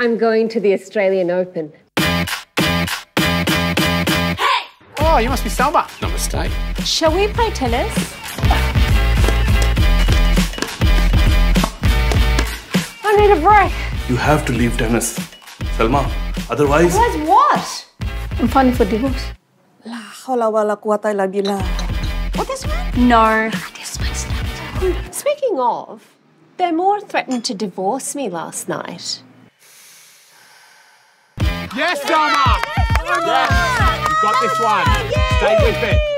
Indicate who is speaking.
Speaker 1: I'm going to the Australian Open. Hey!
Speaker 2: Oh, you must be Salma.
Speaker 3: No mistake.
Speaker 4: Shall we play tennis?
Speaker 1: I need a break.
Speaker 5: You have to leave tennis, Salma. Otherwise.
Speaker 1: Otherwise what?
Speaker 4: I'm filing for divorce.
Speaker 6: La hawla wala quwwata illa billah.
Speaker 1: What this one?
Speaker 4: No.
Speaker 1: Ah, Speaking of, they're more threatened to divorce me last night.
Speaker 2: Yes, Salma. Yes. You got this one. Stay with it.